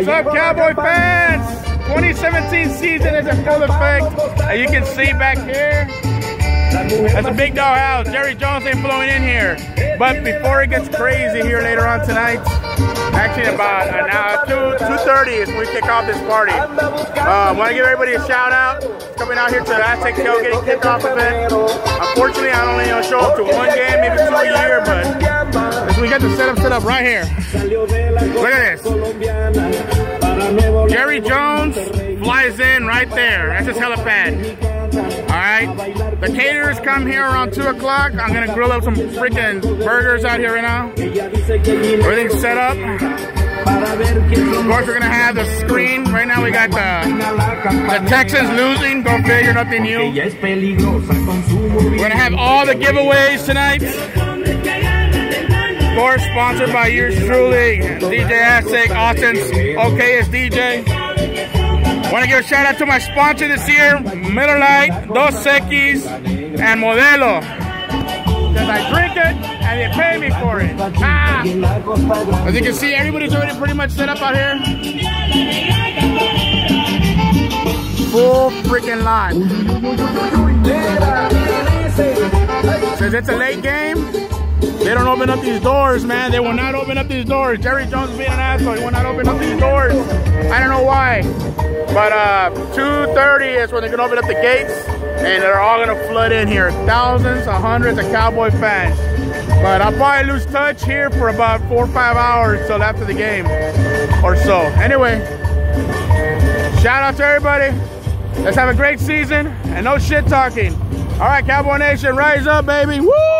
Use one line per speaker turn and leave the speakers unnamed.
What's up, Cowboy fans? 2017 season is in full effect. As you can see back here, that's a big dog house. Jerry Jones ain't blowing in here. But before it gets crazy here later on tonight, actually about an hour, 2, 2.30 is when we kick off this party. Uh, want to give everybody a shout out. Coming out here to the Aztek Tailgate kickoff event. Unfortunately, I only show up to one game, maybe two a year, but we got the setup set up right here. Look at this. Jerry Jones flies in right there. That's his helipad. Alright? The caterers come here around 2 o'clock. I'm to grill up some freaking burgers out here right now. Everything's set up. Of course, we're to have the screen. Right now, we got the, the Texans losing. Go figure, nothing new. We're to have all the giveaways tonight. Course, sponsored by yours truly, DJ Aztek, Austin's OK's DJ. Want to give a shout out to my sponsor this year, Miller Lite, Dos Equis, and Modelo. Because I drink it and they pay me for it. Ah. As you can see, everybody's already pretty much set up out here. Full freaking line. Since it's a late game, they don't open up these doors, man. They will not open up these doors. Jerry Jones is being an asshole. He will not open up these doors. I don't know why. But uh, 2.30 is when they're going to open up the gates. And they're all going to flood in here. Thousands of hundreds of Cowboy fans. But I'll probably lose touch here for about four or five hours till after the game or so. Anyway, shout out to everybody. Let's have a great season and no shit talking. All right, Cowboy Nation, rise up, baby. Woo!